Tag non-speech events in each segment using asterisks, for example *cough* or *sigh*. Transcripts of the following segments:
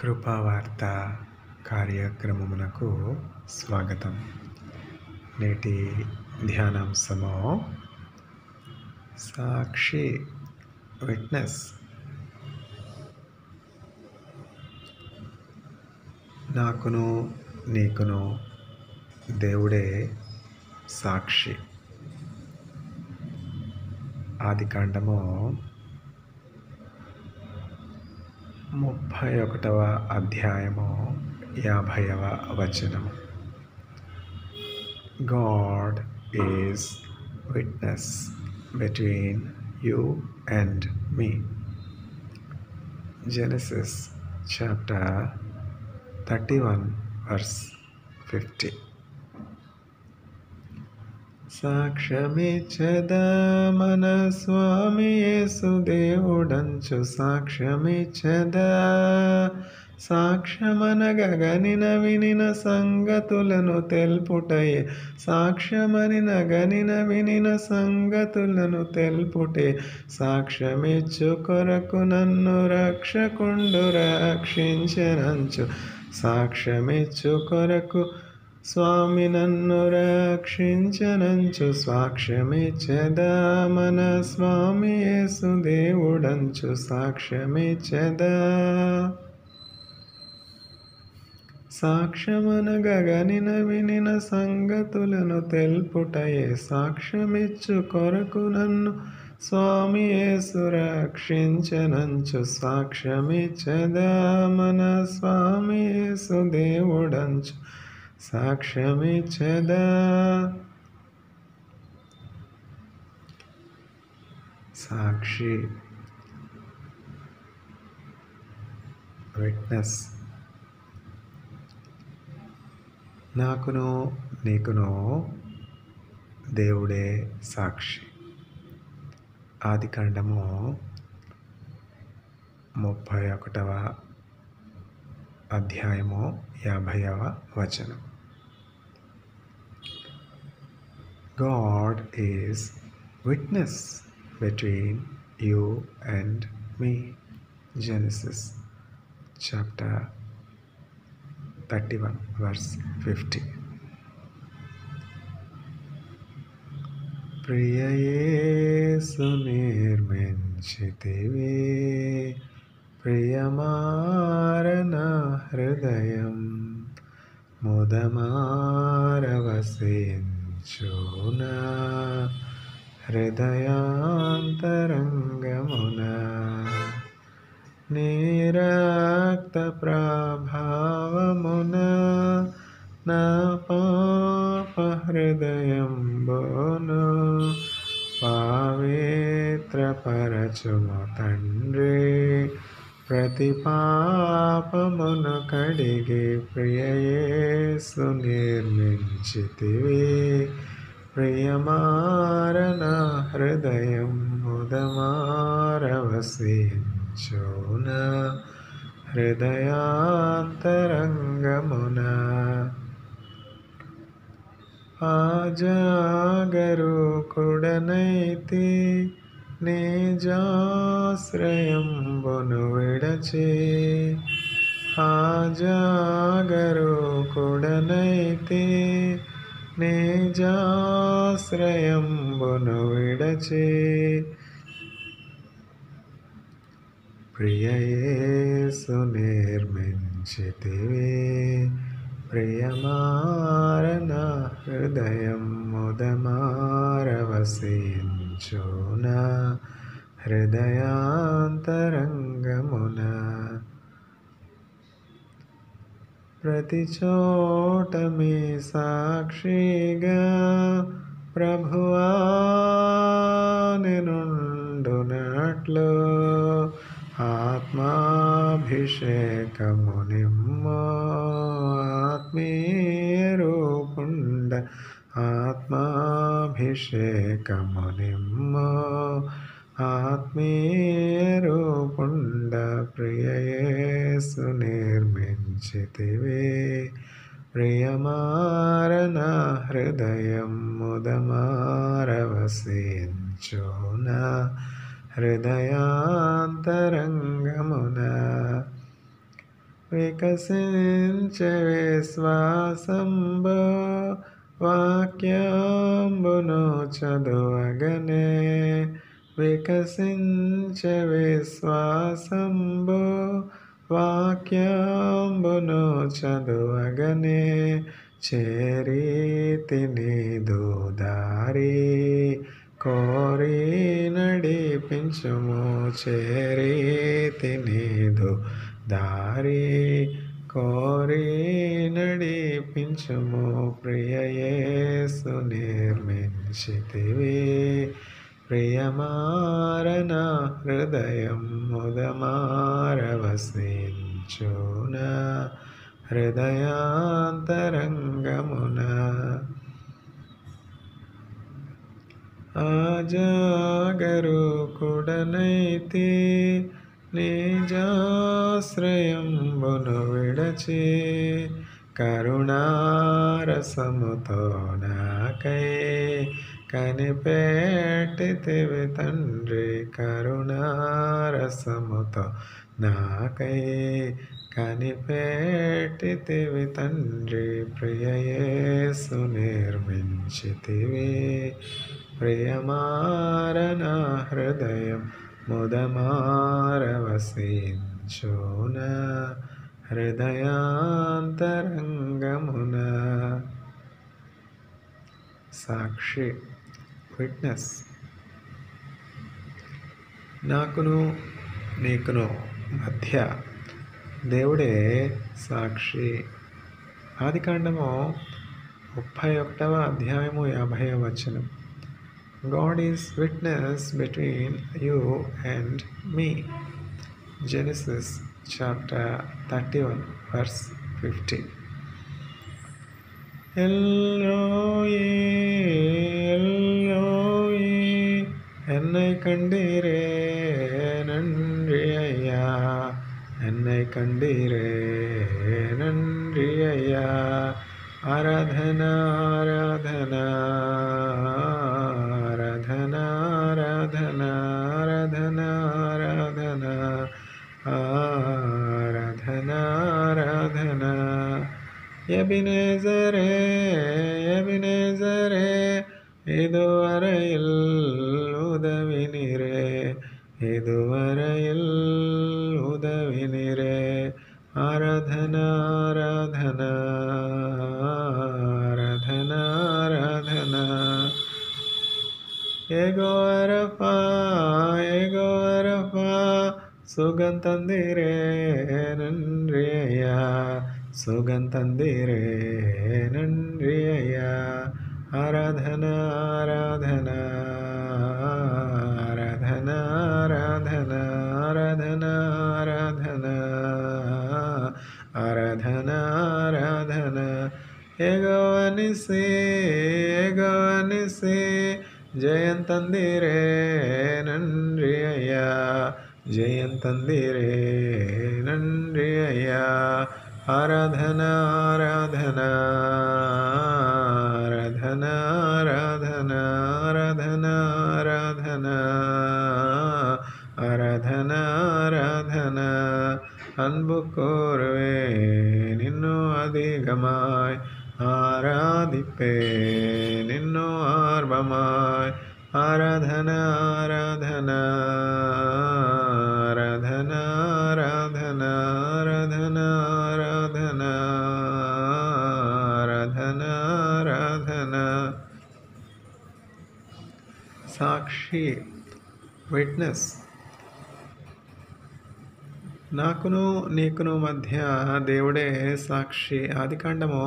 కృపావార్త కార్యక్రమమునకు స్వాగతం. నేటి ధ్యానాంశము సాక్షి విట్నెస్. నాకును నీకును దేవుడే సాక్షి. ఆదికాండము ముప్పై ఒకటవ అధ్యాయము యాభైవ వచనము God is witness between you and me Genesis chapter thirty one verse fifty సాక్ష్యమిచ్చదా మన స్వామి యేసు దేవుడంచు సాక్ష్యమిచ్చదా? సాక్ష్యమనగనిన వినిన సంగతులను తెల్పుటయే. సాక్ష్యమనిన నగనిన వినిన సంగతులను తెల్పుటే. సాక్ష్యమిచ్చు కొరకు నన్ను రక్షకుండు రక్షించనంచు. సాక్ష్యమిచ్చు కొరకు స్వామి నన్ను రక్షించనంచు సాక్ష్యమిచ్చదా మన స్వామి యేసు దేవుడంచు సాక్ష్యమిచ్చదా. సాక్ష్యమనగనిన వినిన సంగతులను తెల్పుటయే సాక్ష్యమిచ్చు కొరకు నన్ను స్వామి యేసు రక్షించనంచు సాక్ష్యమిచ్చదా మన స్వామి యేసు దేవుడంచు సాక్ష్యమిచ్చదా? సాక్షి. విట్నెస్ నాకును నీకును దేవుడే సాక్షి. ఆది ఆదికాండము ముప్పై ఒకటవ అధ్యాయము యాభైవ వచనం. God is witness between you and me. Genesis chapter 31, verse 50. ప్రియయేసు నిర్మించితివే ప్రియమారణ హృదయం ముదమారవసించున హృదయాంతరంగమున నీరక్త ప్రభావమున నా పాప హృదయం బోను పవిత్రపరచుము తండ్రి. ప్రతి పాపమును కడిగి ప్రియయేసు నిర్మించితివి ప్రియమారణ హృదయం ముదమారవసించున హృదయాంతరంగమున ఆజాగరూకుడనైతి నిజాశ్రయంబును విడచి ఆజాగరూకుడనైతి నిజాశ్రయంబును విడచే. ప్రియయేసు నిర్మించితివే ప్రియమారణ హృదయం వర్ణించు నా హృదయాంతరంగమున ప్రతి చోట మీ సాక్షిగా ప్రభువా నినుండునట్లు ఆత్మాభిషేకమునిమ్మో ఆత్మీయ రూపుండ నిమ్మో ఆత్మీయరూపుండ ప్రియయేసు నిర్మించితివే ప్రియమారణ హృదయం ముదమారవసించున హృదయాంతరంగమున వికసించే విశ్వాసంబు వాక్యాంబును చదువగనే వికసించ విశ్వాసంబు వాక్యాంబును చదువగనే చేరీతిని దూదారి. కోరి నడిపించుము చేరీతిని నీదు దారి కోరి నడిపించుము ప్రియయేసు నిర్మించితివి. ప్రియమారణ హృదయం ముదమారవసించున హృదయాంతరంగమున. నిజాశ్రయం బునవి విడచి కరుణారసముతో నాకై కనిపెట్టితివి తండ్రి కరుణారసముతో నాకై కనిపెట్టితివి తండ్రి ప్రియయేసు నిర్మించితివి. ప్రియమారనా హృదయం ముదమారవసించున హృదయాంతరంగమున సాక్షి విట్నెస్ నాకును నీకును మధ్య దేవుడే సాక్షి ఆదికాండము ముప్పై ఒకటవ అధ్యాయము యాభై వచనం God is witness between you and me. Genesis chapter 31, verse 50. எல்லோயே எல்லோயே என்னை கண்டீரே நன்றி ஐயா என்னை கண்டீரே நன்றி ஐயா ஆராதனா ஆராதனா ஆராதனா எபினேசரே எபினேசரே இதுவரையில் உதவினிரே இதுவரையில் உதவினிரே. நீரே ஆராதனா ஆராதனா ஆராதனா ஆராதனா. ஏகோ அரப்பா ஏகோ அரப்பா சுகம் தந்திரே நன்றி சுகம் தந்தீரே நன்றி ஐயா ஆராதனா ஆராதனா ஆராதனா ஆராதனா ஆராதனா ஆராதனா ஆராதனா ஆராதனா. ஏகோ அனிசே ஏகோ அனிசே நன்றி ஐயா ஜெயம் தந்திரே நன்றி ஐயா ஆராதனா ஆராதனா ஆராதனா ஆராதனா ஆராதனா ஆராதனா ஆராதனா ஆராதனா. அன்பு கோருவேன் இன்னும் அதிகமாய் ஆராதிப்பேன் இன்னும் ஆர்வமாய் ஆராதன ஆரா సాక్షి విట్నెస్ నాకును నీకును మధ్య దేవుడే సాక్షి ఆదికాండము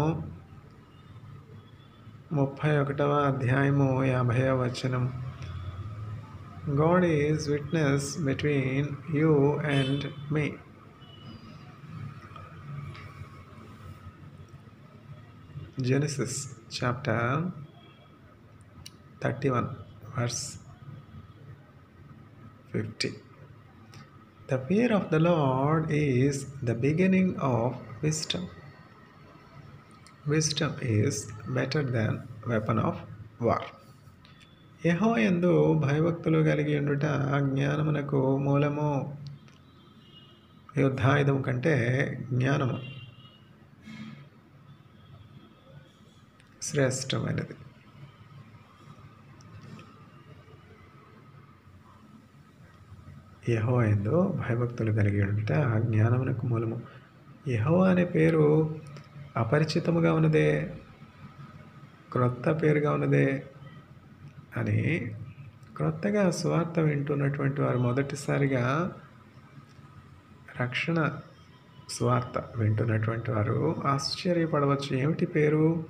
ముప్పై ఒకటవ అధ్యాయము యాభై వచనం God is witness between you and me Genesis chapter thirty one verse 50. The fear of the Lord is the beginning of wisdom. Wisdom is better than weapon of war. యహో ఎందు భయభక్తులు కలిగి ఉండుట జ్ఞానమునకు మూలము యుద్ధాయుధం కంటే జ్ఞానము శ్రేష్టమైనది యహో ఎందు భయభక్తులు కలిగి ఉండుట జ్ఞానమునకు మూలము. యహో అనే పేరు అపరిచితముగా ఉన్నదే క్రొత్త పేరుగా ఉన్నదే అని క్రొత్తగా స్వార్థ వింటున్నటువంటి వారు మొదటిసారిగా రక్షణ స్వార్థ వింటున్నటువంటి వారు ఆశ్చర్యపడవచ్చు. ఏమిటి పేరు?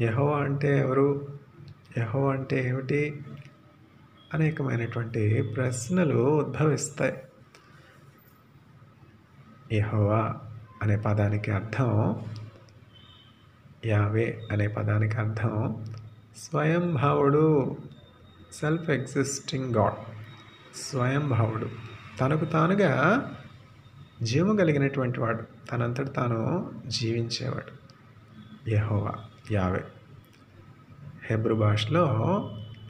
యహో అంటే ఎవరు? యహో అంటే ఏమిటి? అనేకమైనటువంటి ప్రశ్నలు ఉద్భవిస్తాయి. యహోవా అనే పదానికి అర్థం యావే అనే పదానికి అర్థం స్వయంభావుడు సెల్ఫ్ ఎగ్జిస్టింగ్ గాడ్ స్వయంభావుడు. తనకు తానుగా జీవం కలిగినటువంటి వాడు. తనంతట తాను జీవించేవాడు. యహోవా యావే. హెబ్రు భాషలో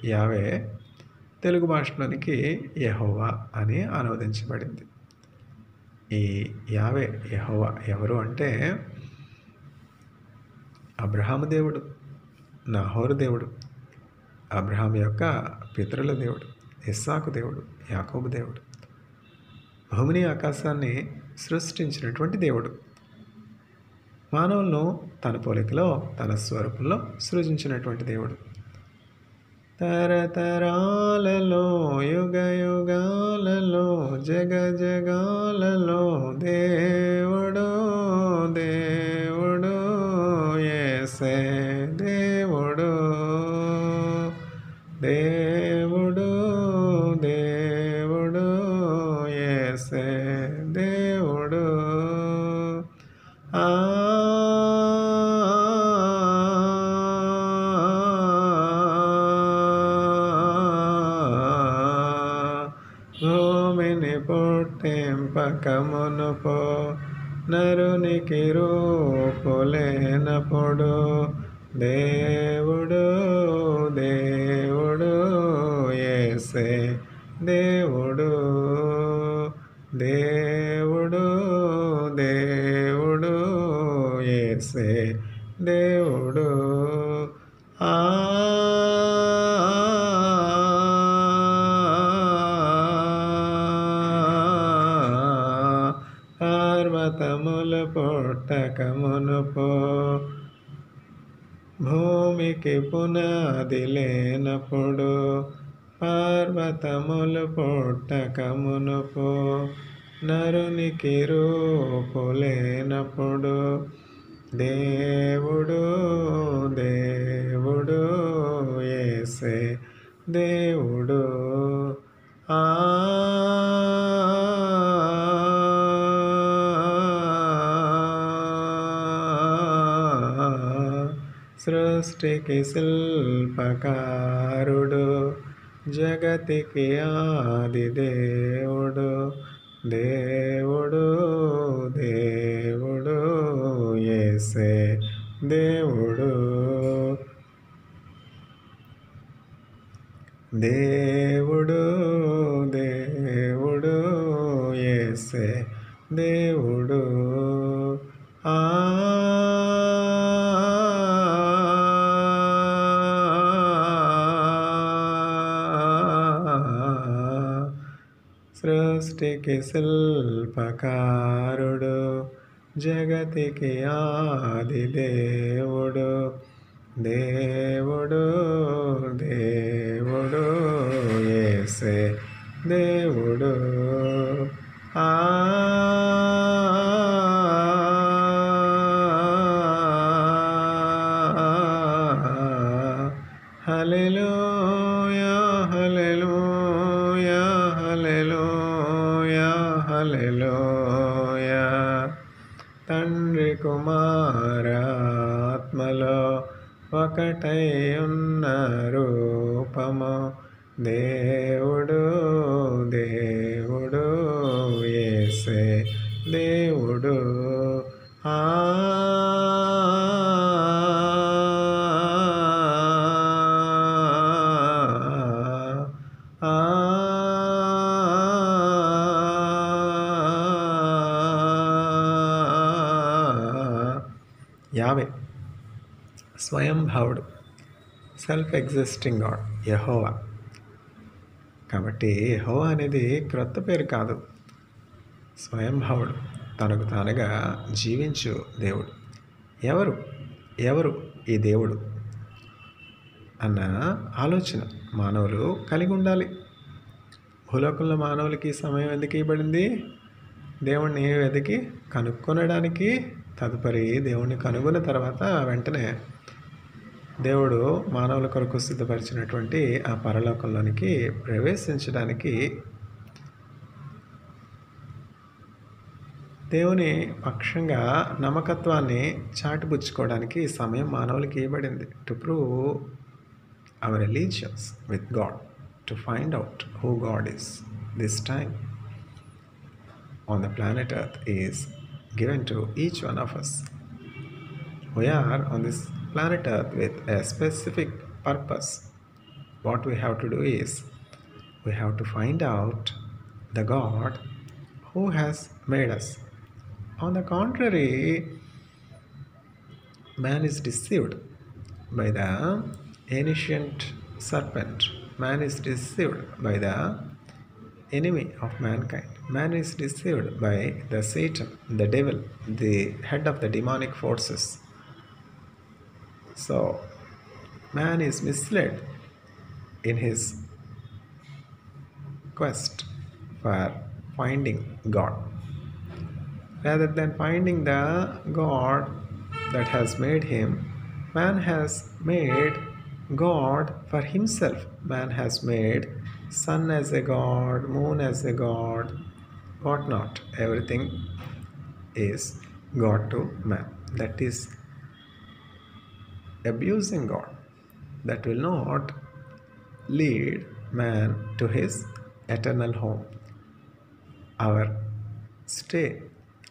యావే తెలుగు భాషలోనికి యహోవా అని అనువదించబడింది. ఈ యావే యహోవా ఎవరు అంటే అబ్రహాము దేవుడు నాహోరు దేవుడు అబ్రహాం యొక్క పితరుల దేవుడు ఇస్సాకు దేవుడు యాకోబు దేవుడు. భూమిని ఆకాశాన్ని సృష్టించినటువంటి దేవుడు. మానవులను తన పోలికలో తన స్వరూపంలో సృజించినటువంటి దేవుడు. తరతరాలలో యుగ యుగాలలో జగ జగాలలో దేవుడో దే పుట్టకమునుపు నరునికి రూపులేనప్పుడు దే పొట్టకమునుపో నరునికి రూపు లేనప్పుడు. దేవుడు దేవుడు ఏసే దేవుడు. ఆ. సృష్టికి శిల్పకారుడు జగతికి దేవుడు దేవుడు ఏసే దేవుడు ఆ సృష్టికి శిల్పకారుడు జగతికి ఆది దేవుడు దేవుడు సెల్ఫ్ ఎగ్జిస్టింగ్ గాడ్ యహోవా కాబట్టి యహోవా అనేది క్రొత్త పేరు కాదు. స్వయంభవుడు తనకు తానుగా జీవించు దేవుడు. ఎవరు? ఎవరు ఈ దేవుడు? అన్న ఆలోచన మానవులు కలిగి ఉండాలి. భూలోకంలో మానవులకి సమయం ఎందుకు ఇవ్వబడింది? దేవుణ్ణి వెతికి కనుక్కొనడానికి తదుపరి దేవుణ్ణి కనుగొన్న తర్వాత వెంటనే దేవుడు మానవుల కొరకు సిద్ధపరిచినటువంటి ఆ పరలోకంలోనికి ప్రవేశించడానికి దేవుని పక్షంగా నమ్మకత్వాన్ని చాటుపుచ్చుకోవడానికి సమయం మానవులకి ఇవ్వబడింది. To prove our religions with God to find out who God is this time on the planet earth is given to each one of us we are on this planet earth with a specific purpose what we have to do is we have to find out the god who has made us. On the contrary man is deceived by the ancient serpent. Man is deceived by the enemy of mankind. Man is deceived by the satan the devil the head of the demonic forces so, man is misled in his quest for finding God. Rather than finding the God that has made him, man has made God for himself. Man has made sun as a God, moon as a God, whatnot. Everything is God to man. That is abusing God that will not lead man to his eternal home. Our stay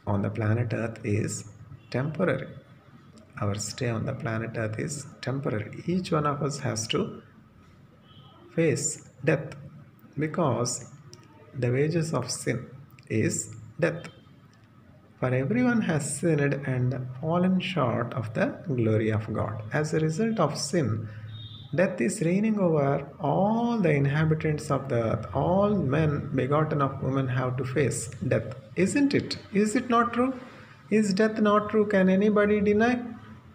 on the planet Earth is temporary. Our stay on the planet Earth is temporary. Each one of us has to face death because the wages of sin is death. For everyone has sinned and fallen short of the glory of God. As a result of sin, death is reigning over all the inhabitants of the earth. All men begotten of women have to face death. Isn't it? Is it not true? Is death not true? Can anybody deny?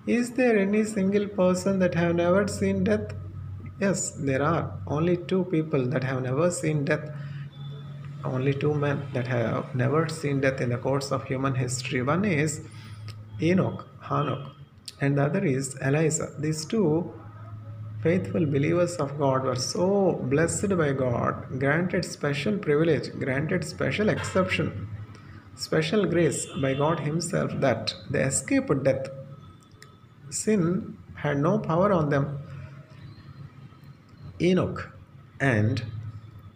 Is there any single person that have never seen death? Yes, there are only two people that have never seen death only two men that have never seen death in the course of human history. One is Enoch, Hanok, and the other is Elijah. These two faithful believers of God were so blessed by God, granted special privilege, granted special exception, special grace by God Himself that they escaped death. Sin had no power on them. Enoch and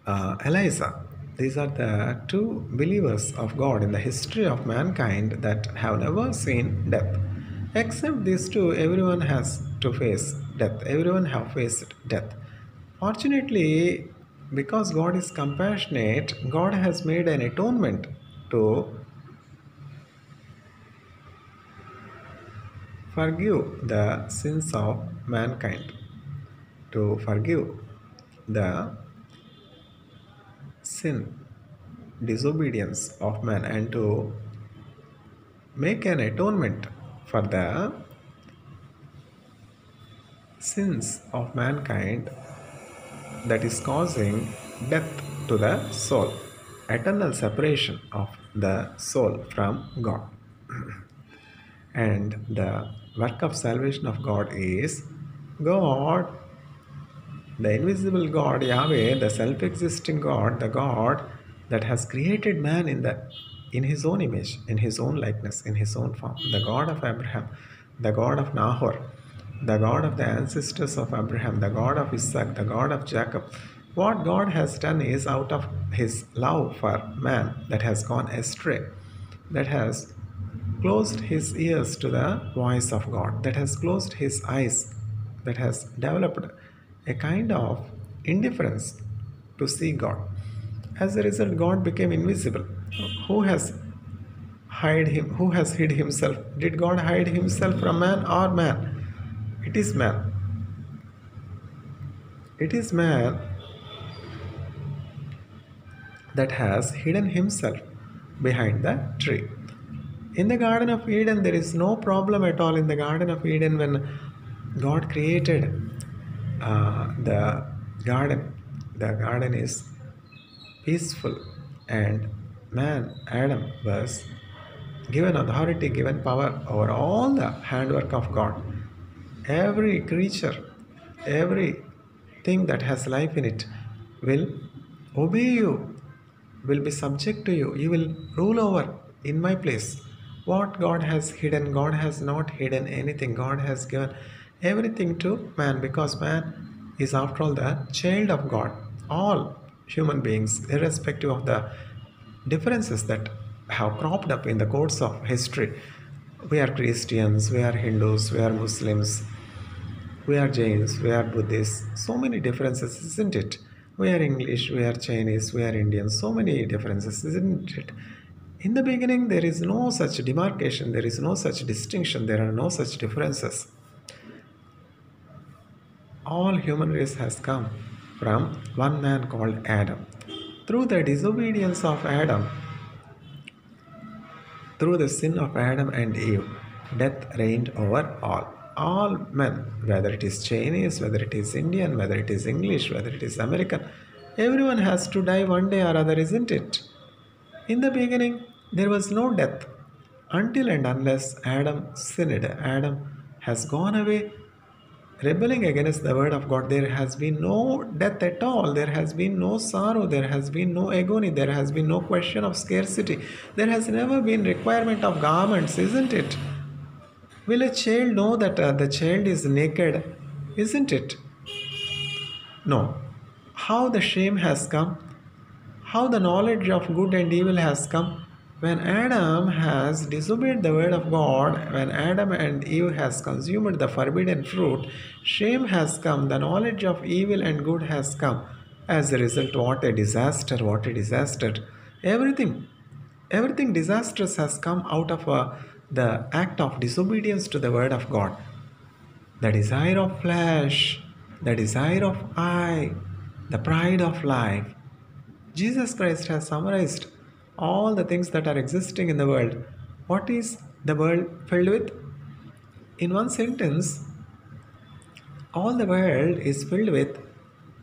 uh, Elijah these are the two believers of God in the history of mankind that have never seen death. Except these two, everyone has to face death. Everyone have faced death. Fortunately, because God is compassionate, God has made an atonement to forgive the sins of mankind, to forgive the sin, disobedience of man, and to make an atonement for the sins of mankind that is causing death to the soul, eternal separation of the soul from God. *clears throat* and the work of salvation of God is God the invisible God, Yahweh, the self existing God, the God that has created man in, the, in his own image, in his own likeness, in his own form, the God of Abraham, the God of Nahor, the God of the ancestors of Abraham, the God of Isaac, the God of Jacob. What God has done is out of his love for man that has gone astray, that has closed his ears to the voice of God, that has closed his eyes, that has developed a kind of indifference to see God. As a result, God became invisible. Who has hide him? Who has hid himself? Did God hide himself from man or man? It is man. It is man that has hidden himself behind the tree. In the Garden of Eden, there is no problem at all. In the Garden of Eden, when God created uh, the garden, the garden is peaceful, and man, Adam, was given authority, given power over all the handwork of God. Every creature, every thing that has life in it will obey you, will be subject to you. You will rule over in my place. What God has hidden, God has not hidden anything. God has given everything to man because man is, after all, the child of God. All human beings, irrespective of the differences that have cropped up in the course of history. We are Christians, we are Hindus, we are Muslims, we are Jains, we are Buddhists. So many differences, isn't it? We are English, we are Chinese, we are Indians. So many differences, isn't it? In the beginning, there is no such demarcation, there is no such distinction, there are no such differences. All human race has come from one man called Adam. Through the disobedience of Adam, through the sin of Adam and Eve, death reigned over all. All men, whether it is Chinese, whether it is Indian, whether it is English, whether it is American, everyone has to die one day or other, isn't it? In the beginning, there was no death until and unless Adam sinned. Adam has gone away rebelling against the word of God. There has been no death at all. There has been no sorrow. There has been no agony. There has been no question of scarcity. There has never been requirement of garments, isn't it? Will a child know that uh, the child is naked? Isn't it? No. How the shame has come, how the knowledge of good and evil has come, when Adam has disobeyed the word of God, when Adam and Eve has consumed the forbidden fruit, shame has come, the knowledge of evil and good has come. As a result, what a disaster, what a disaster. Everything, everything disastrous has come out of uh, the act of disobedience to the word of God. The desire of flesh, the desire of eye, the pride of life. Jesus Christ has summarized all the things that are existing in the world. What is the world filled with? In one sentence, all the world is filled with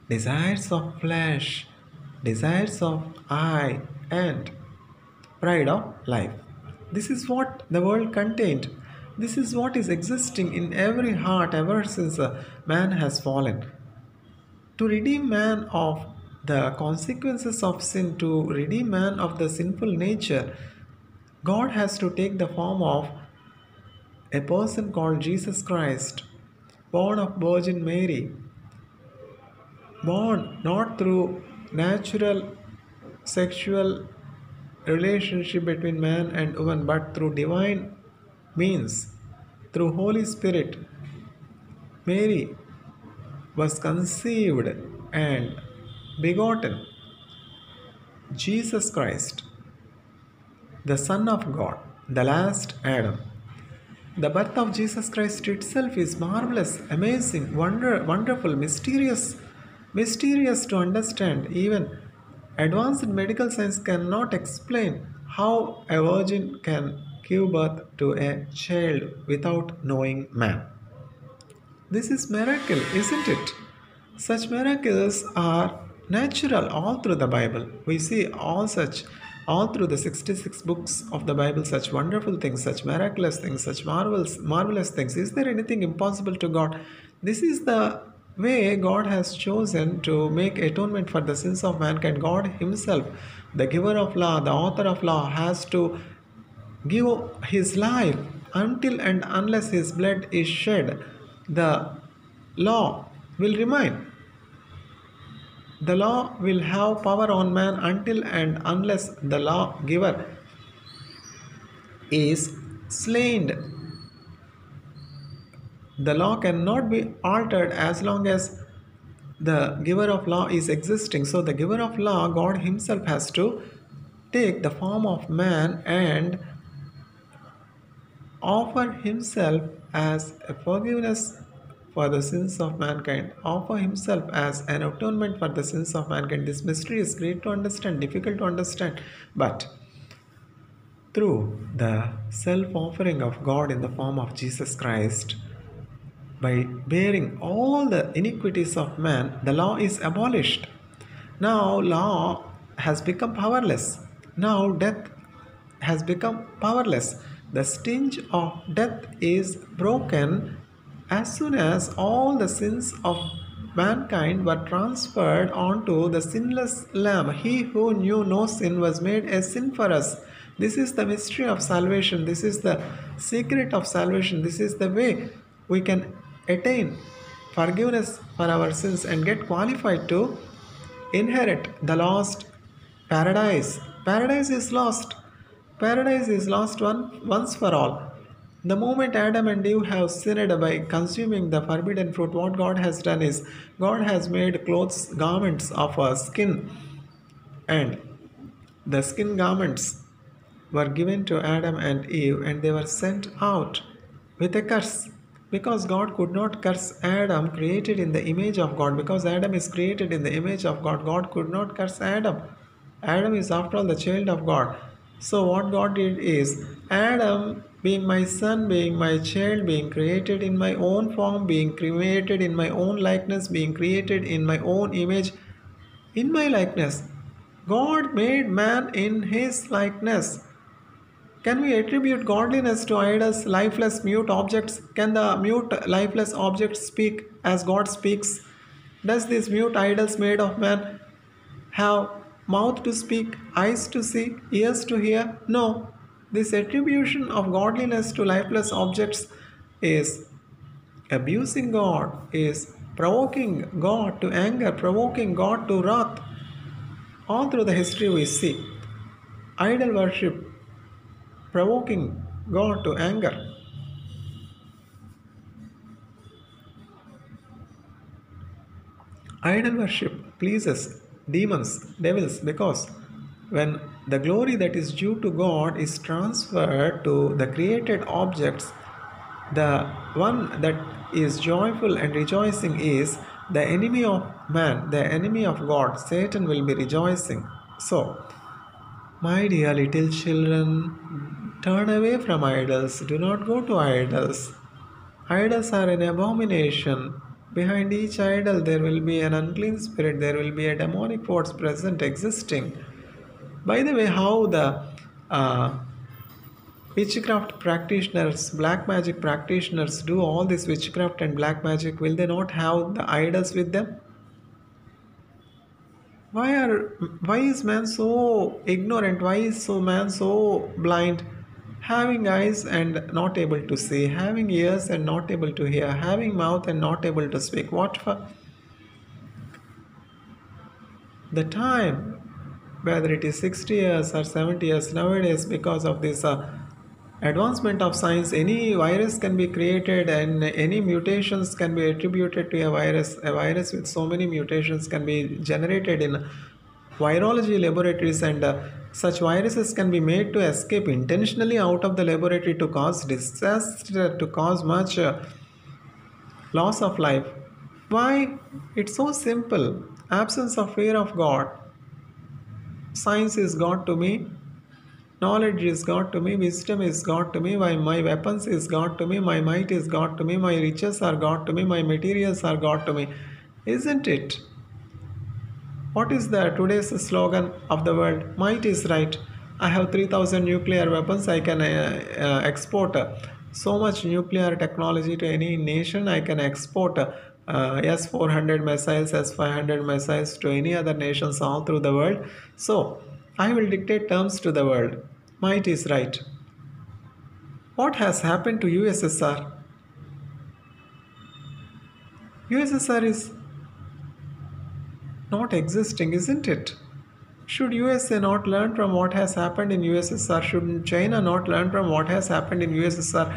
desires of flesh, desires of eye, and pride of life. This is what the world contained. This is what is existing in every heart ever since uh, man has fallen. To redeem man of the consequences of sin to redeem man of the sinful nature, God has to take the form of a person called Jesus Christ, born of Virgin Mary, born not through natural sexual relationship between man and woman, but through divine means, through Holy Spirit. Mary was conceived and begotten Jesus Christ, the Son of God, the last Adam. The birth of Jesus Christ itself is marvelous, amazing, wonder, wonderful, mysterious, mysterious to understand. Even advanced medical science cannot explain how a virgin can give birth to a child without knowing man. This is miracle, isn't it? Such miracles are natural all through the Bible. We see all such, all through the 66 books of the Bible, such wonderful things, such miraculous things, such marvels, marvelous things. Is there anything impossible to God? This is the way God has chosen to make atonement for the sins of mankind. God Himself, the giver of law, the author of law, has to give His life until and unless His blood is shed. The law will remain the law will have power on man until and unless the law giver is slain. The law cannot be altered as long as the giver of law is existing. So, the giver of law, God Himself, has to take the form of man and offer himself as a forgiveness for the sins of mankind, offer himself as an atonement for the sins of mankind. This mystery is great to understand, difficult to understand, but through the self offering of God in the form of Jesus Christ, by bearing all the iniquities of man, the law is abolished. Now, law has become powerless. Now, death has become powerless. The sting of death is broken as soon as all the sins of mankind were transferred onto the sinless Lamb. He who knew no sin was made a sin for us. This is the mystery of salvation. This is the secret of salvation. This is the way we can attain forgiveness for our sins and get qualified to inherit the lost paradise. Paradise is lost. Paradise is lost one, once for all. The moment Adam and Eve have sinned by consuming the forbidden fruit, what God has done is God has made clothes, garments of a skin, and the skin garments were given to Adam and Eve, and they were sent out with a curse because God could not curse Adam, created in the image of God, because Adam is created in the image of God. God could not curse Adam. Adam is, after all, the child of God. So, what God did is, Adam, being my son, being my child, being created in my own form, being created in my own likeness, being created in my own image, in my likeness, God made man in his likeness. Can we attribute godliness to idols, lifeless, mute objects? Can the mute, lifeless objects speak as God speaks? Does these mute idols made of man have mouth to speak, eyes to see, ears to hear? No. This attribution of godliness to lifeless objects is abusing God, is provoking God to anger, provoking God to wrath. All through the history we see idol worship provoking God to anger. Idol worship pleases demons, devils, because when the glory that is due to God is transferred to the created objects, the one that is joyful and rejoicing is the enemy of man, the enemy of God. Satan will be rejoicing. So, my dear little children, Turn away from idols. Do not go to idols. Idols are an abomination. Behind each idol, there will be an unclean spirit, there will be a demonic force present, existing. By the way, how the uh, witchcraft practitioners, black magic practitioners do all this witchcraft and black magic, will they not have the idols with them? Why are why is man so ignorant? Why is so man so blind? having eyes and not able to see, having ears and not able to hear, having mouth and not able to speak. What for? The time, whether it is 60 years or 70 years nowadays, because of this uh, advancement of science, any virus can be created and any mutations can be attributed to a virus. A virus with so many mutations can be generated in virology laboratories and uh, such viruses can be made to escape intentionally out of the laboratory to cause disaster, to cause much uh, loss of life. Why? It's so simple. Absence of fear of God. Science is God to me. Knowledge is God to me. Wisdom is God to me. My, my weapons is God to me. My might is God to me. My riches are God to me. My materials are God to me. Isn't it? What is the today's slogan of the world? Might is right. I have 3000 nuclear weapons. I can uh, uh, export so much nuclear technology to any nation. I can export uh, S 400 missiles, S 500 missiles to any other nations all through the world. So I will dictate terms to the world. Might is right. What has happened to USSR? USSR is not existing, isn't it? Should USA not learn from what has happened in USSR? Should China not learn from what has happened in USSR?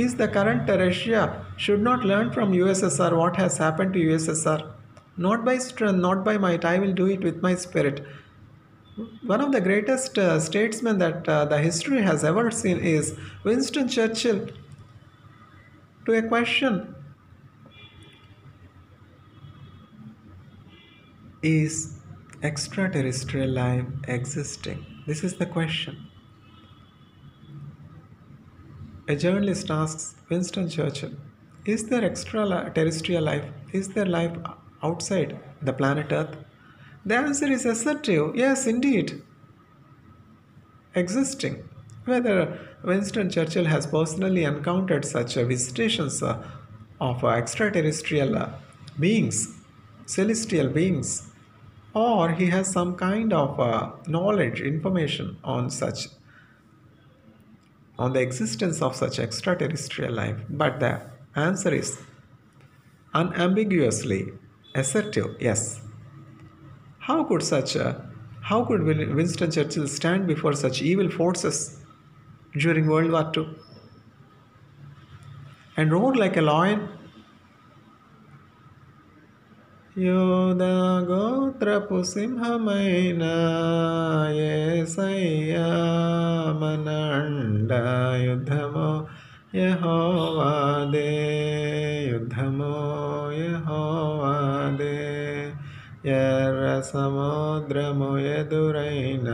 Is the current Russia should not learn from USSR what has happened to USSR? Not by strength, not by might, I will do it with my spirit. One of the greatest uh, statesmen that uh, the history has ever seen is Winston Churchill. To a question Is extraterrestrial life existing? This is the question. A journalist asks Winston Churchill, Is there extraterrestrial life? Is there life outside the planet Earth? The answer is assertive yes, indeed. Existing. Whether Winston Churchill has personally encountered such visitations uh, of extraterrestrial uh, beings, celestial beings, or he has some kind of uh, knowledge, information on such on the existence of such extraterrestrial life. But the answer is unambiguously assertive yes. How could such a how could Winston Churchill stand before such evil forces during World War II and roar like a lion యోధ గోత్రపు సింహమైన ఏసయ్యా మన యుద్ధమో యహోవాదే యుద్ధమో యహోవాదే. ఎర్ర సముద్రము ఎదురైన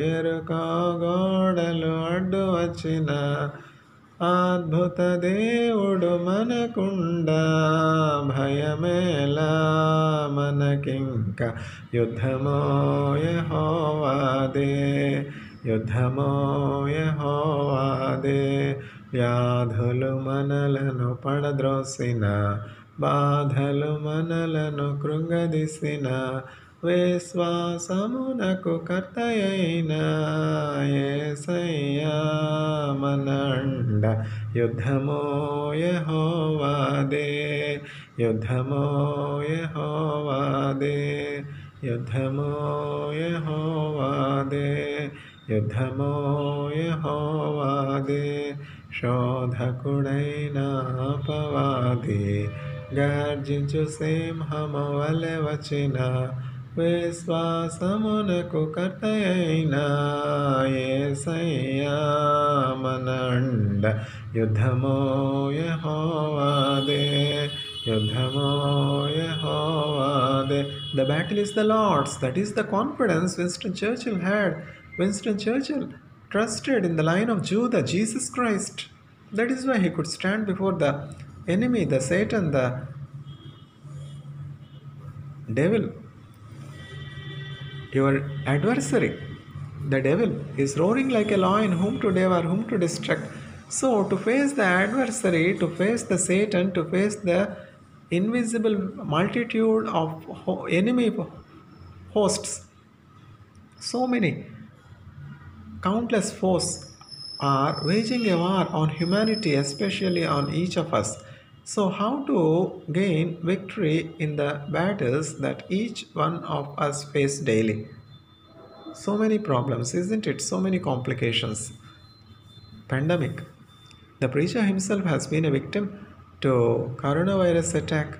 ఎరుక గోడలు అడ్డు వచ్చిన అద్భుత దేవుడు మనకుండా భయమేలా మనకింక యుద్ధమో యహోవాదే యుద్ధమో యహోవాదే. వ్యాధులు మనలను పడద్రోసిన బాధలు మనలను కృంగదీసిన విశ్వాసమునకు కర్తయైన ఏసయ్యా మనండ యుద్ధమో యహోవాదే యుద్ధమో యహోవాదే యుద్ధమో యహోవాదే యుద్ధమో యహోవాదే శోధకుడైన అపవాది గర్జించు సింహము వలె వచ్చిన విశ్వాసమునకు కర్తయైన ఏసయ్యా మనండ యుద్ధమో యహోవాదే యుద్ధమో యహోవాదే The battle is the Lord's. That is the confidence Winston Churchill had. Winston Churchill trusted in the line of Judah, Jesus Christ. That is why he could stand before the enemy, the Satan, the devil, your adversary, the devil, is roaring like a lion, whom to devour, whom to destruct. So, to face the adversary, to face the Satan, to face the invisible multitude of enemy hosts, so many countless foes are waging a war on humanity, especially on each of us. So, how to gain victory in the battles that each one of us face daily? So many problems, isn't it? So many complications. Pandemic. The preacher himself has been a victim to coronavirus attack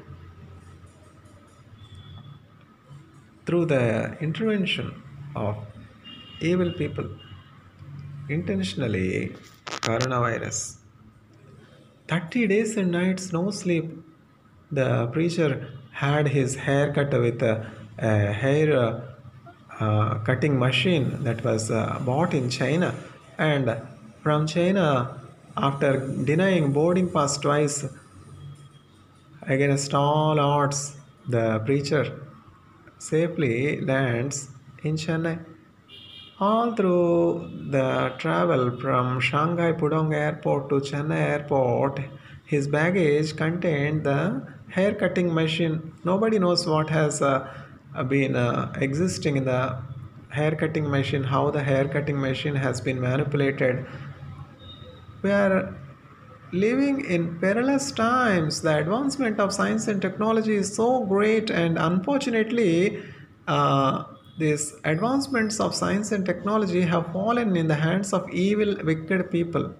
through the intervention of evil people intentionally coronavirus 30 days and nights, no sleep. The preacher had his hair cut with a, a hair uh, uh, cutting machine that was uh, bought in China. And from China, after denying boarding pass twice against all odds, the preacher safely lands in Chennai. All through the travel from Shanghai Pudong Airport to Chennai Airport, his baggage contained the hair cutting machine. Nobody knows what has uh, been uh, existing in the hair cutting machine, how the hair cutting machine has been manipulated. We are living in perilous times. The advancement of science and technology is so great, and unfortunately, uh, these advancements of science and technology have fallen in the hands of evil, wicked people.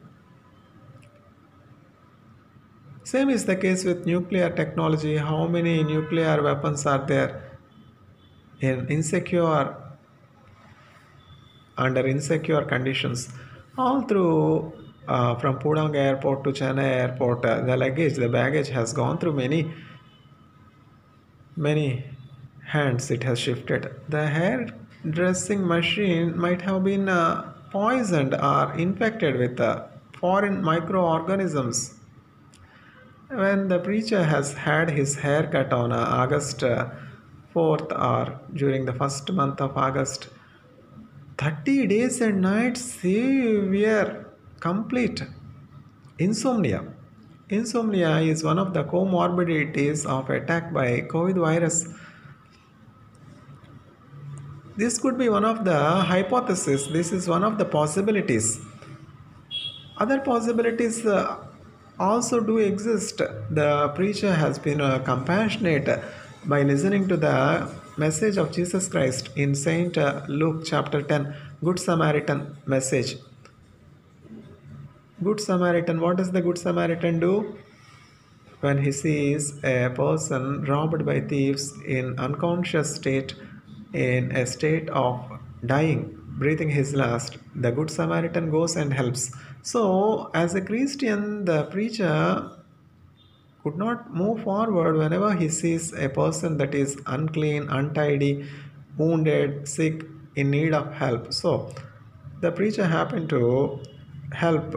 Same is the case with nuclear technology. How many nuclear weapons are there in insecure under insecure conditions all through uh, from Pudong airport to Chennai airport uh, the luggage the baggage has gone through many many hands it has shifted the hair dressing machine might have been uh, poisoned or infected with uh, foreign microorganisms when the preacher has had his hair cut on uh, August uh, 4th or during the first month of August, 30 days and nights severe complete insomnia. Insomnia is one of the comorbidities of attack by COVID virus. This could be one of the hypotheses. This is one of the possibilities. Other possibilities uh, also do exist. The preacher has been uh, compassionate by listening to the message of Jesus Christ in Saint uh, Luke chapter 10, Good Samaritan message. Good Samaritan, what does the Good Samaritan do? When he sees a person robbed by thieves in unconscious state, in a state of dying, breathing his last, the Good Samaritan goes and helps. So, as a Christian, the preacher could not move forward whenever he sees a person that is unclean, untidy, wounded, sick, in need of help. So, the preacher happened to help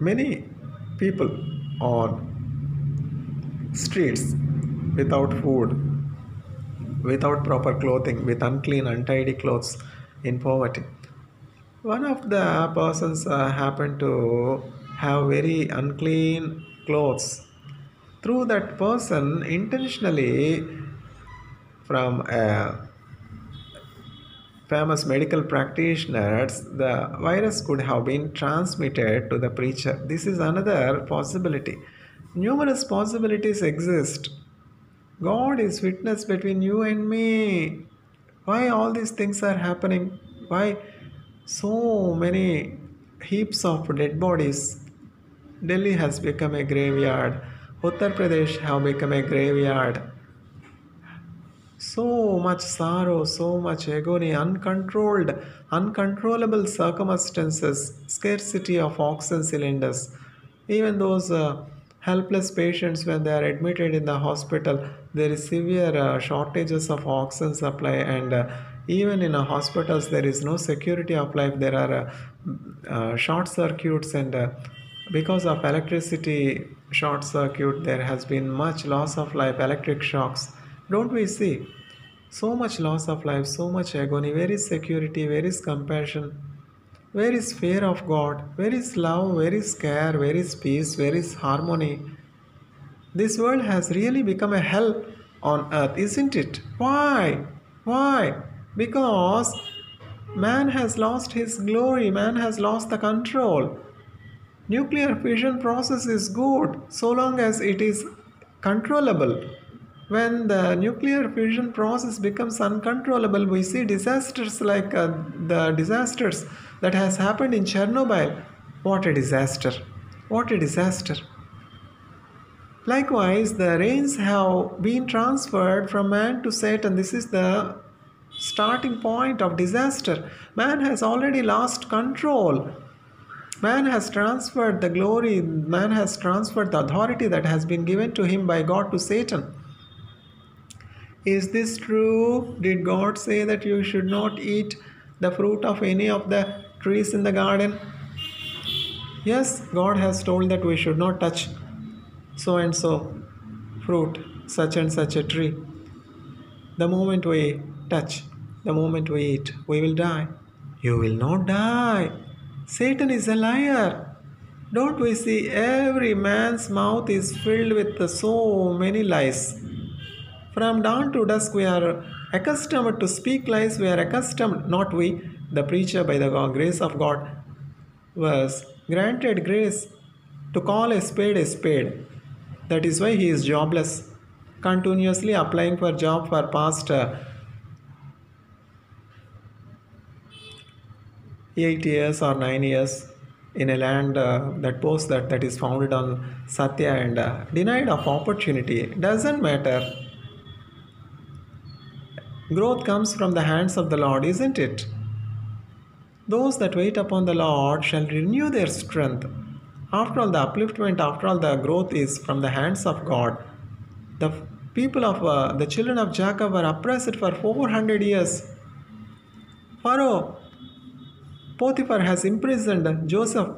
many people on streets without food, without proper clothing, with unclean, untidy clothes in poverty. One of the persons uh, happened to have very unclean clothes. Through that person, intentionally, from a famous medical practitioners, the virus could have been transmitted to the preacher. This is another possibility. Numerous possibilities exist. God is witness between you and me. Why all these things are happening? Why so many heaps of dead bodies? Delhi has become a graveyard. Uttar Pradesh have become a graveyard. So much sorrow, so much agony, uncontrolled, uncontrollable circumstances, scarcity of oxygen cylinders. Even those uh, helpless patients, when they are admitted in the hospital, there is severe uh, shortages of oxygen supply, and uh, even in hospitals, there is no security of life. There are uh, uh, short circuits, and uh, because of electricity short circuit, there has been much loss of life, electric shocks. Don't we see? So much loss of life, so much agony. Where is security? Where is compassion? Where is fear of God? Where is love? Where is care? Where is peace? Where is harmony? This world has really become a hell on earth, isn't it? Why? Why? Because man has lost his glory, man has lost the control. Nuclear fission process is good so long as it is controllable. When the nuclear fusion process becomes uncontrollable, we see disasters like uh, the disasters that has happened in Chernobyl. What a disaster! What a disaster! Likewise, the rains have been transferred from man to Satan. This is the starting point of disaster. Man has already lost control. Man has transferred the glory, man has transferred the authority that has been given to him by God to Satan. Is this true? Did God say that you should not eat the fruit of any of the trees in the garden? Yes, God has told that we should not touch so and so fruit, such and such a tree. The moment we touch, the moment we eat, we will die. You will not die. Satan is a liar. Don't we see every man's mouth is filled with so many lies? From dawn to dusk, we are accustomed to speak lies. We are accustomed, not we, the preacher, by the grace of God, was granted grace to call a spade a spade. That is why he is jobless, continuously applying for job for past uh, eight years or nine years in a land uh, that post that that is founded on satya and uh, denied of opportunity doesn't matter Growth comes from the hands of the Lord, isn't it? Those that wait upon the Lord shall renew their strength. After all, the upliftment, after all, the growth is from the hands of God. The people of uh, the children of Jacob were oppressed for 400 years. Pharaoh, Potiphar has imprisoned Joseph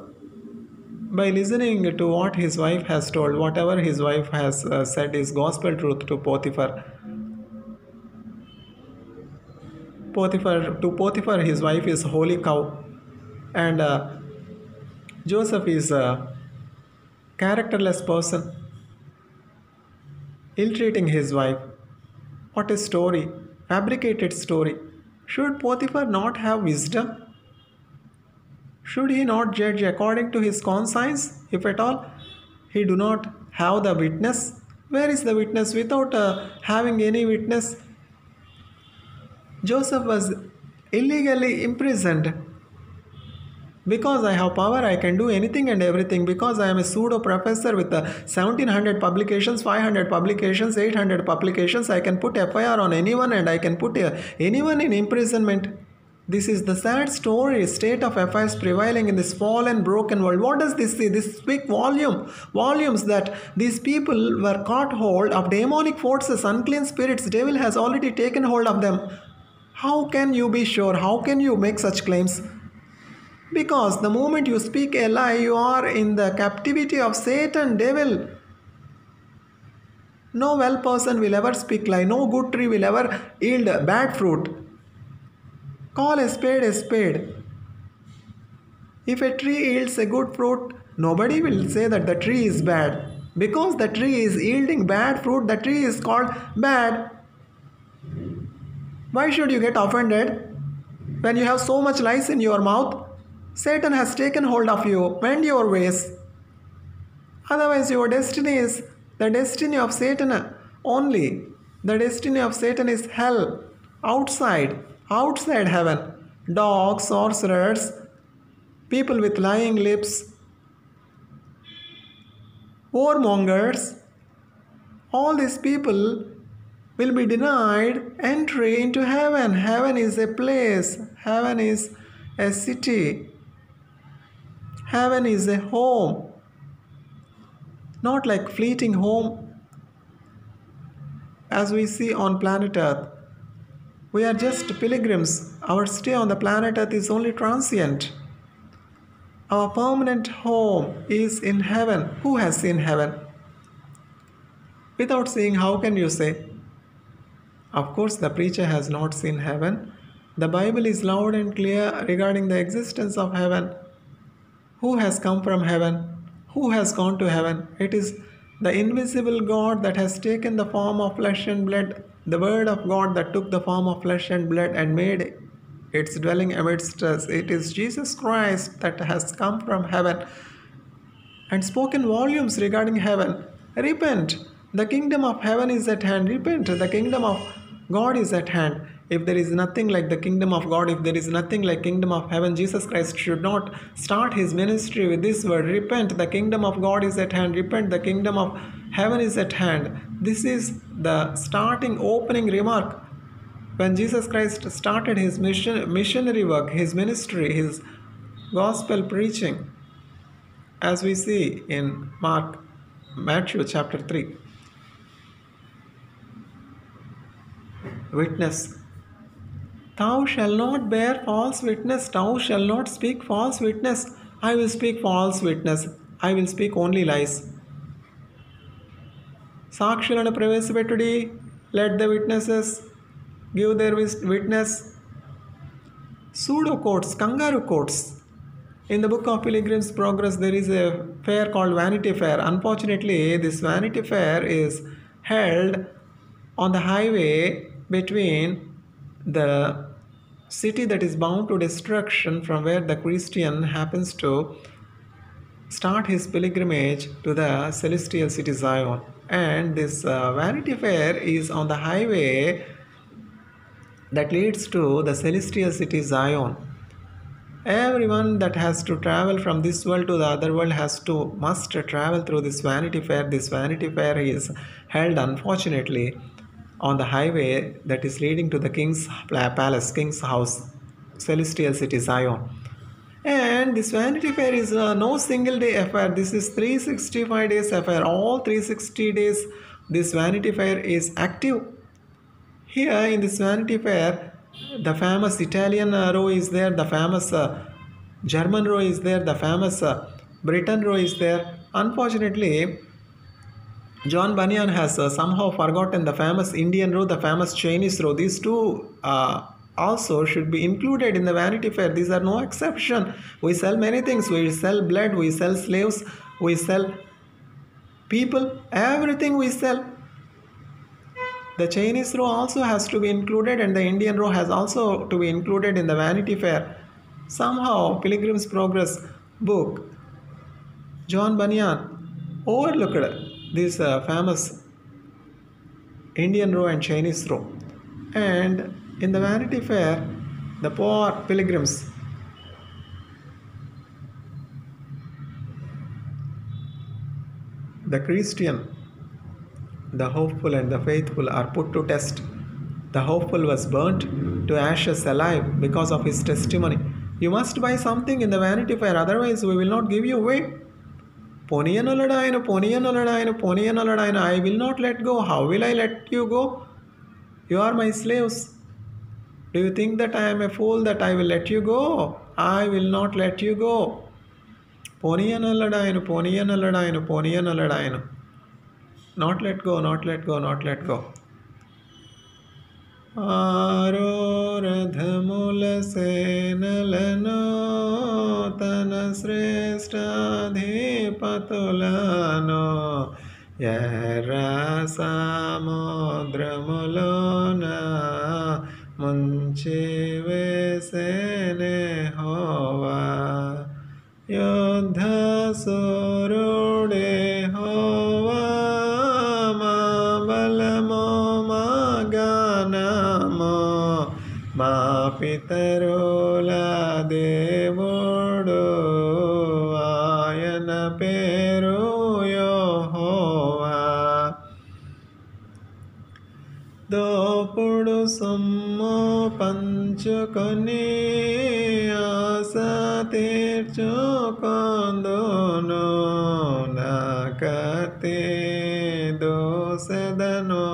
by listening to what his wife has told, whatever his wife has uh, said is gospel truth to Potiphar. Potiphar to Potiphar, his wife is holy cow, and uh, Joseph is a characterless person, ill-treating his wife. What a story, fabricated story. Should Potiphar not have wisdom? Should he not judge according to his conscience, if at all he do not have the witness? Where is the witness? Without uh, having any witness, Joseph was illegally imprisoned. Because I have power, I can do anything and everything. Because I am a pseudo professor with uh, 1700 publications, 500 publications, 800 publications, I can put FIR on anyone and I can put uh, anyone in imprisonment. This is the sad story, state of affairs prevailing in this fallen, broken world. What does this say? This speak volume, volumes that these people were caught hold of demonic forces, unclean spirits. Devil has already taken hold of them. How can you be sure? How can you make such claims? Because the moment you speak a lie, you are in the captivity of Satan, devil. No well person will ever speak lie. No good tree will ever yield bad fruit. Call a spade a spade. If a tree yields a good fruit, nobody will say that the tree is bad. Because the tree is yielding bad fruit, the tree is called bad. Why should you get offended when you have so much lies in your mouth? Satan has taken hold of you. Bend your ways. Otherwise, your destiny is the destiny of Satan only. The destiny of Satan is hell, outside, outside heaven. Dogs, sorcerers, people with lying lips, warmongers, all these people will be denied entry into heaven. Heaven is a place, heaven is a city, heaven is a home, not like fleeting home as we see on planet Earth. We are just pilgrims. Our stay on the planet Earth is only transient. Our permanent home is in heaven. Who has seen heaven? Without seeing, how can you say? Of course, the preacher has not seen heaven. The Bible is loud and clear regarding the existence of heaven. Who has come from heaven? Who has gone to heaven? It is the invisible God that has taken the form of flesh and blood, the Word of God that took the form of flesh and blood and made its dwelling amidst us. It is Jesus Christ that has come from heaven and spoken volumes regarding heaven. Repent. The kingdom of heaven is at hand. Repent. The kingdom of God is at hand. If there is nothing like the kingdom of God, if there is nothing like kingdom of heaven, Jesus Christ should not start his ministry with this word, repent, the kingdom of God is at hand, repent, the kingdom of heaven is at hand. This is the starting opening remark when Jesus Christ started his mission, missionary work, his ministry, his gospel preaching, as we see in Mark, Matthew chapter 3. Witness. Thou shalt not bear false witness, thou shalt not speak false witness. I will speak false witness, I will speak only lies. సాక్షులను ప్రవేశపెట్టుడి let the witnesses give there witness pseudo quotes, kangaroo quotes. In the book of Pilgrim's Progress, there is a fair called Vanity Fair. Unfortunately, this Vanity Fair is held on the highway between the city that is bound to destruction from where the Christian happens to start his pilgrimage to the celestial city Zion. And this uh, Vanity Fair is on the highway that leads to the celestial city Zion. Everyone that has to travel from this world to the other world has to must travel through this vanity fair. This vanity fair is held unfortunately on the highway that is leading to the king's palace, king's house, celestial city Zion. And this Vanity Fair is uh, no single day affair. This is 365 days affair. All 360 days, this Vanity Fair is active. Here in this Vanity Fair, the famous Italian uh, row is there, the famous uh, German row is there, the famous uh, Britain row is there. Unfortunately, John Bunyan has uh, somehow forgotten the famous Indian row, the famous Chinese row. These two uh, also should be included in the Vanity Fair. These are no exception. We sell many things. We sell blood, we sell slaves, we sell people, everything we sell. The Chinese row also has to be included and the Indian row has also to be included in the Vanity Fair. Somehow, Pilgrim's Progress book, John Bunyan overlooked this uh, famous Indian row and Chinese row. And in the Vanity Fair, the poor pilgrims the Christian, the hopeful and the faithful are put to test. The hopeful was burnt to ashes alive because of his testimony. You must buy something in the Vanity Fair, otherwise, we will not give you away. Poniyanoladaina, Poniyanoladaina, Poniyanoladaina, I will not let go. How will I let you go? You are my slaves. Do you think that I am a fool that I will let you go? I will not let you go. Poniyanoladaina, Poniyanoladaina, Poniyanoladaina. Not let go, not let go, not let go. ఆరోరథముల సేనలను తన శ్రేష్టాధిపతులను ఎర్ర సముద్రములోన ముంచి వేసే कन्या सतेर चोकंदोन नाकते दोषदनो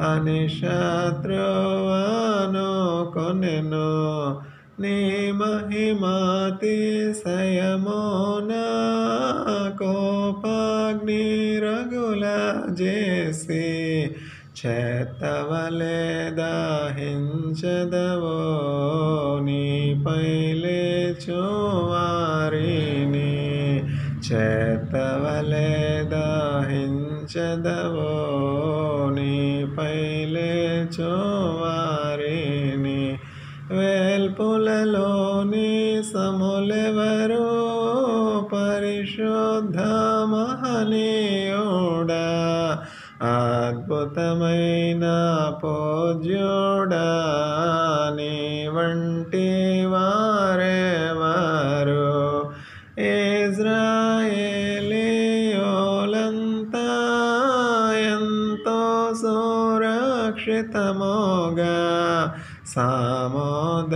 अनिशात्रवानो कन्नो। निमहिमाति सयमोना कोपाग्निरगुला जेसे। छेतवले दाहिन् చదవో నీపై లేచు వారిని. చేతవలే దహించదవో నీపై లేచో అద్భుతమైన పూజ్యుడా నీ వంటి వారెవరు? ఇజ్రాయేలీయోలంతా ఎంతో సురక్షితముగా సముద్రము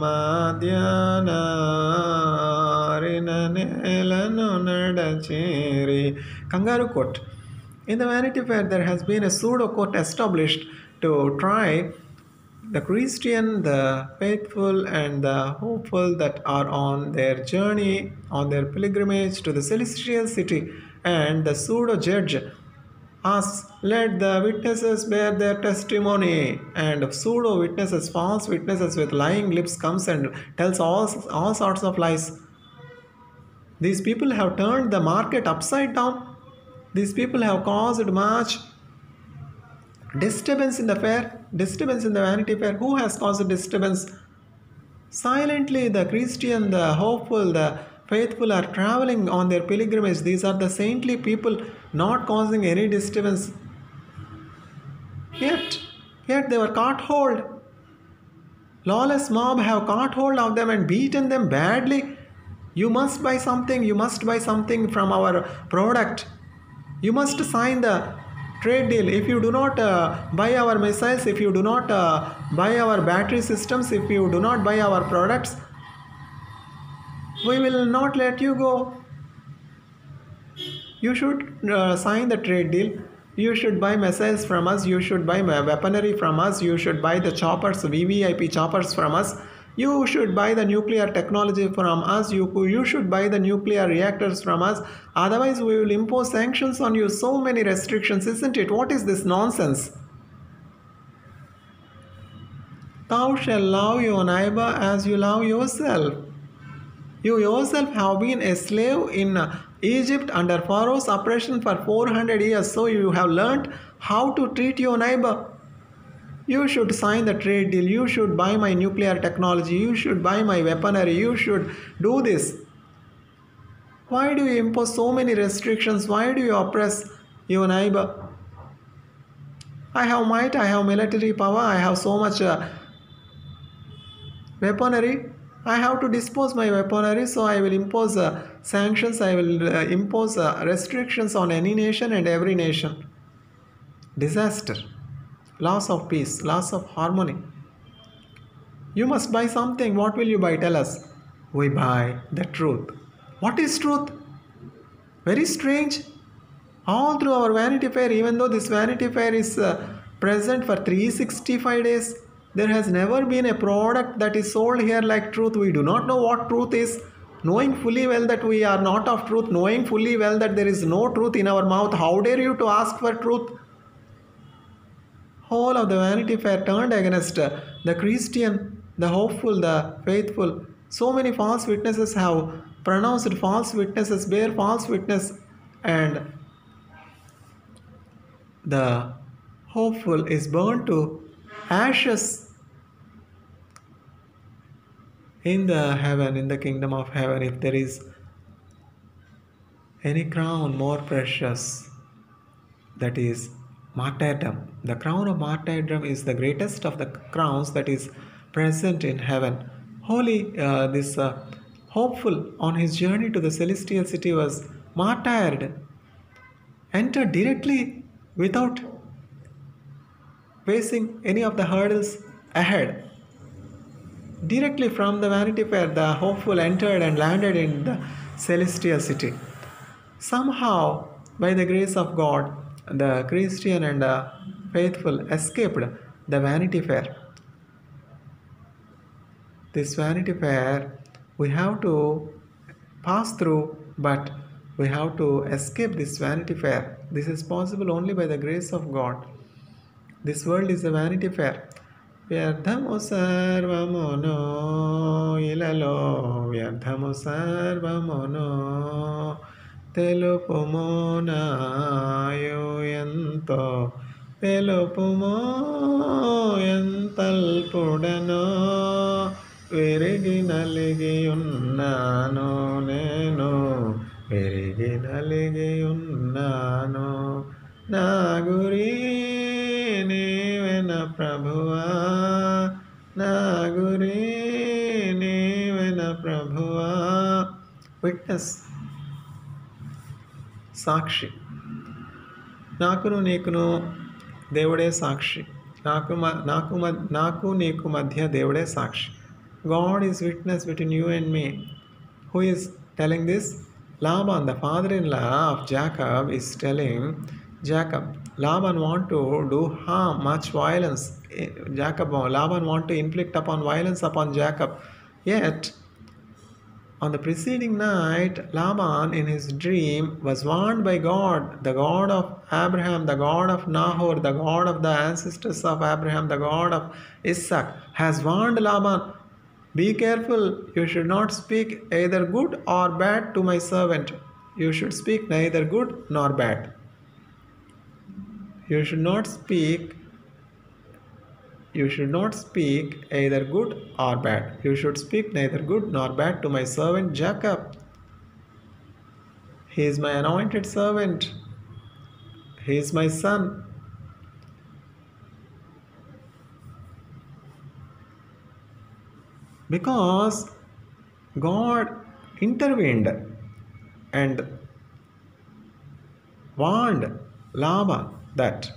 మధ్యాహ్నారిన నేలను నడచేరి. Kangaroo court. In the Vanity Fair, there has been a pseudo court established to try the Christian, the faithful, and the hopeful that are on their journey, on their pilgrimage to the celestial city. And the pseudo judge asks, Let the witnesses bear their testimony. And pseudo witnesses, false witnesses with lying lips, comes and tells all, all sorts of lies. These people have turned the market upside down. These people have caused much disturbance in the fair, disturbance in the vanity fair. Who has caused disturbance? Silently, the Christian, the hopeful, the faithful are traveling on their pilgrimage. These are the saintly people not causing any disturbance. Yet, yet they were caught hold. Lawless mob have caught hold of them and beaten them badly. You must buy something, you must buy something from our product. You must sign the trade deal. If you do not uh, buy our missiles, if you do not uh, buy our battery systems, if you do not buy our products, we will not let you go. You should uh, sign the trade deal. You should buy missiles from us. You should buy weaponry from us. You should buy the choppers, VVIP choppers from us. You should buy the nuclear technology from us. You, you should buy the nuclear reactors from us. Otherwise, we will impose sanctions on you. So many restrictions, isn't it? What is this nonsense? Thou shalt love your neighbor as you love yourself. You yourself have been a slave in Egypt under Pharaoh's oppression for 400 years, so you have learnt how to treat your neighbor. You should sign the trade deal. You should buy my nuclear technology. You should buy my weaponry. You should do this. Why do you impose so many restrictions? Why do you oppress your neighbor? I have might, I have military power, I have so much uh, weaponry. I have to dispose my weaponry, so I will impose uh, sanctions, I will uh, impose uh, restrictions on any nation and every nation. Disaster, loss of peace, loss of harmony. You must buy something. What will you buy? Tell us. We buy the truth. What is truth? Very strange. All through our Vanity Fair, even though this Vanity Fair is uh, present for 365 days, there has never been a product that is sold here like truth. We do not know what truth is. Knowing fully well that we are not of truth, knowing fully well that there is no truth in our mouth, how dare you to ask for truth? Whole of the Vanity Fair turned against the Christian, the hopeful, the faithful. So many false witnesses have pronounced false witnesses, bear false witness, and the hopeful is burned to ashes in the heaven, in the kingdom of heaven, if there is any crown more precious, that is martyrdom. The crown of martyrdom is the greatest of the crowns that is present in heaven. Holy, uh, this uh, hopeful on his journey to the celestial city was martyred, entered directly without facing any of the hurdles ahead. Directly from the Vanity Fair, the hopeful entered and landed in the celestial city. Somehow, by the grace of God, the Christian and the faithful escaped the Vanity Fair. This Vanity Fair, we have to pass through, but we have to escape this Vanity Fair. This is possible only by the grace of God. This world is a Vanity Fair. వ్యర్థము సర్వమును ఇలలో వ్యర్థము సర్వమును తెలుపుమోనాయో ఎంతో తెలుపుమో ఎంతల్పుడనో విరిగి నలిగి ఉన్నాను నేను విరిగి నలిగి ఉన్నాను నా గురి నీవెన ప్రభువా నా గురి నీవెన ప్రభువా. విట్నెస్ సాక్షి నాకును నీకును దేవుడే సాక్షి నాకు మ నాకు మ నాకు నీకు మధ్య దేవుడే సాక్షి God is witness between you and me who is telling this Laban, the father-in-law of Jacob, is telling Jacob, Laban want to do harm, much violence. Jacob, Laban want to inflict upon violence upon Jacob. Yet, on the preceding night, Laban in his dream was warned by God, the God of Abraham, the God of Nahor, the God of the ancestors of Abraham, the God of Isaac, has warned Laban, Be careful, you should not speak either good or bad to my servant. You should speak neither good nor bad. You should not speak you should not speak either good or bad. You should speak neither good nor bad to my servant Jacob. He is my anointed servant. He is my son. Because God intervened and warned Laban that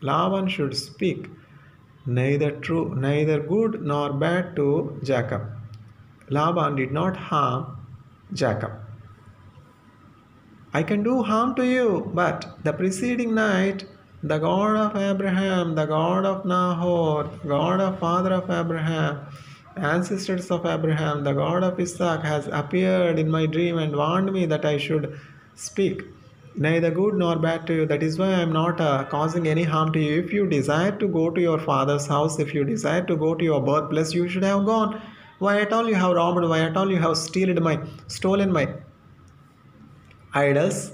Laban should speak neither true, neither good nor bad to Jacob. Laban did not harm Jacob. I can do harm to you, but the preceding night, the God of Abraham, the God of Nahor, God of father of Abraham, ancestors of Abraham, the God of Isaac, has appeared in my dream and warned me that I should speak neither good nor bad to you. That is why I am not uh, causing any harm to you. If you desire to go to your father's house, if you desire to go to your birthplace, you should have gone. Why at all you have robbed? Why at all you have stolen my stolen my idols?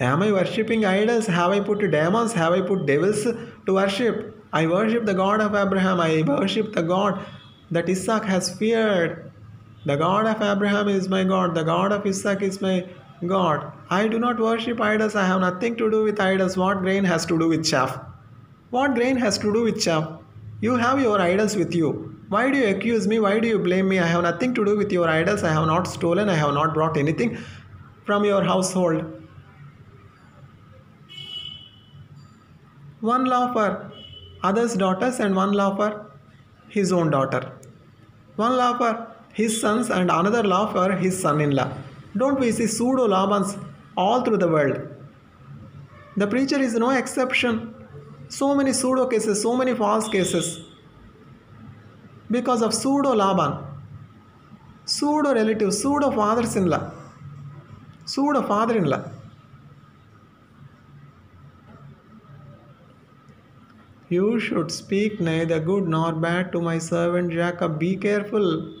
Am I worshipping idols? Have I put demons? Have I put devils to worship? I worship the God of Abraham. I worship the God that Isaac has feared. The God of Abraham is my God. The God of Isaac is my God. I do not worship idols. I have nothing to do with idols. What grain has to do with chaff? What grain has to do with chaff? You have your idols with you. Why do you accuse me? Why do you blame me? I have nothing to do with your idols. I have not stolen. I have not brought anything from your household. One law for others' daughters and one for his own daughter. One for his sons and another law for his son in law. Don't we see pseudo Labans all through the world? The preacher is no exception. So many pseudo cases, so many false cases. Because of pseudo Laban, pseudo relative, pseudo fathers in law, pseudo father in law. You should speak neither good nor bad to my servant Jacob. Be careful.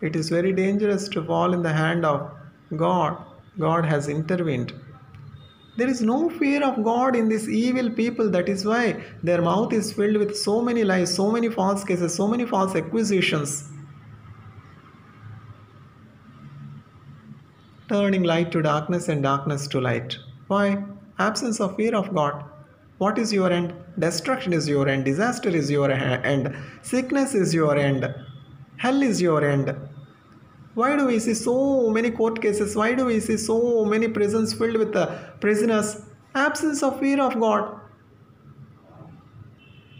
It is very dangerous to fall in the hand of God. God has intervened. There is no fear of God in these evil people. That is why their mouth is filled with so many lies, so many false cases, so many false accusations. Turning light to darkness and darkness to light. Why? Absence of fear of God. What is your end? Destruction is your end. Disaster is your end. Sickness is your end. Hell is your end. Why do we see so many court cases? Why do we see so many prisons filled with uh, prisoners? Absence of fear of God.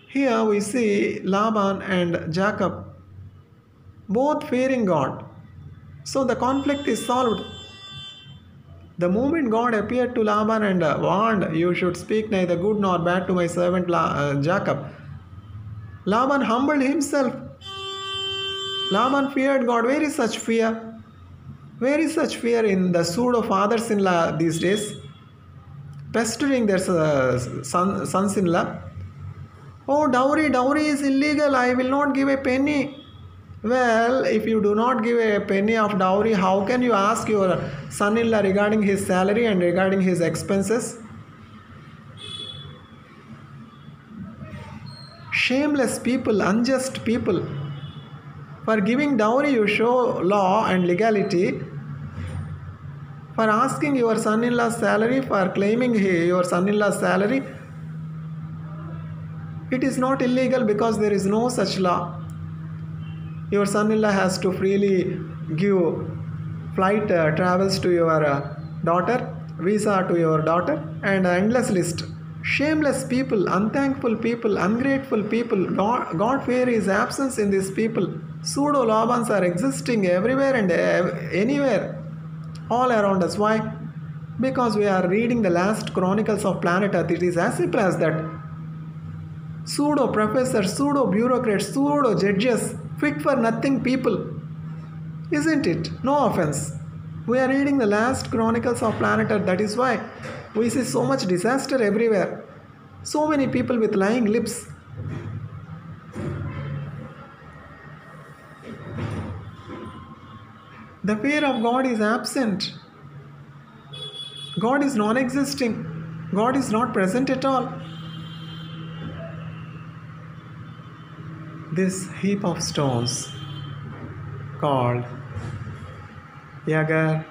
Here we see Laban and Jacob both fearing God. So the conflict is solved. The moment God appeared to Laban and uh, warned, You should speak neither good nor bad to my servant La- uh, Jacob, Laban humbled himself Laban feared God. Where is such fear? Where is such fear in the pseudo fathers in law these days? Pestering their son, sons in law. Oh, dowry, dowry is illegal. I will not give a penny. Well, if you do not give a penny of dowry, how can you ask your son in law regarding his salary and regarding his expenses? Shameless people, unjust people. For giving dowry, you show law and legality. For asking your son in law's salary, for claiming your son in law's salary, it is not illegal because there is no such law. Your son in law has to freely give flight uh, travels to your uh, daughter, visa to your daughter, and endless list. Shameless people, unthankful people, ungrateful people, God, God fear is absence in these people. Pseudo Labans are existing everywhere and anywhere, all around us. Why? Because we are reading the last chronicles of planet Earth. It is as simple as that. Pseudo professors, pseudo bureaucrats, pseudo judges, fit for nothing people. Isn't it? No offense. We are reading the last chronicles of planet Earth. That is why we see so much disaster everywhere. So many people with lying lips, The fear of God is absent. God is non existing. God is not present at all. This heap of stones called Yagar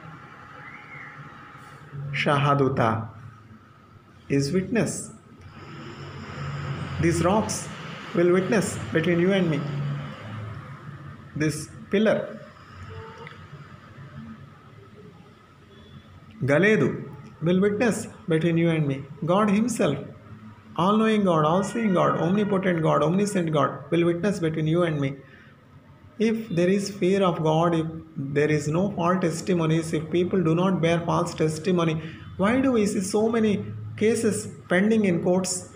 Shahaduta is witness. These rocks will witness between you and me. This pillar Galedu will witness between you and me. God Himself, all knowing God, all seeing God, omnipotent God, omniscient God will witness between you and me. If there is fear of God, if there is no false testimonies, if people do not bear false testimony, why do we see so many cases pending in courts?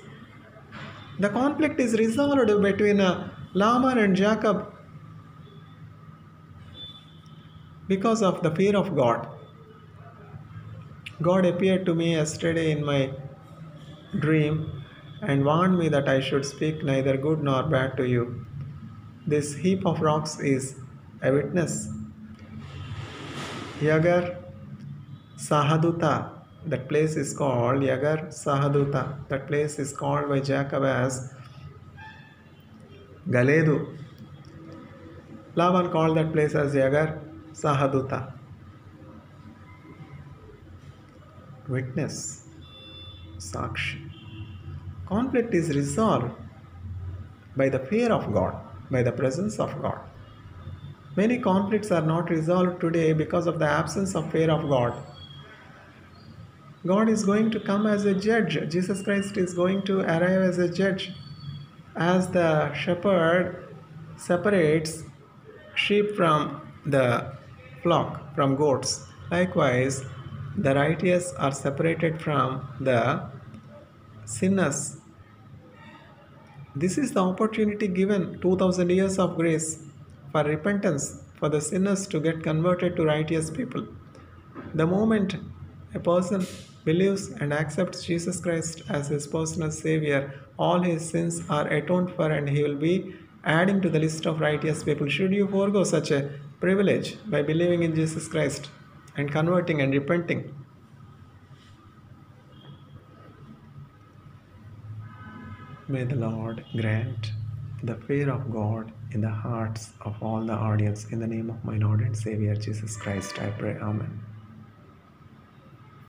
The conflict is resolved between uh, Laban and Jacob because of the fear of God. God appeared to me yesterday in my dream and warned me that I should speak neither good nor bad to you. This heap of rocks is a witness. Yagar Sahaduta, that place is called Yagar Sahaduta. That place is called by Jacob as Galedu. Laban called that place as Yagar Sahaduta. Witness, Sakshi. Conflict is resolved by the fear of God by the presence of God. Many conflicts are not resolved today because of the absence of fear of God. God is going to come as a judge. Jesus Christ is going to arrive as a judge. As the shepherd separates sheep from the flock, from goats, likewise, the righteous are separated from the sinners this is the opportunity given 2000 years of grace for repentance for the sinners to get converted to righteous people. The moment a person believes and accepts Jesus Christ as his personal Savior, all his sins are atoned for and he will be adding to the list of righteous people. Should you forego such a privilege by believing in Jesus Christ and converting and repenting? May the Lord grant the fear of God in the hearts of all the audience. In the name of my Lord and Savior Jesus Christ, I pray. Amen.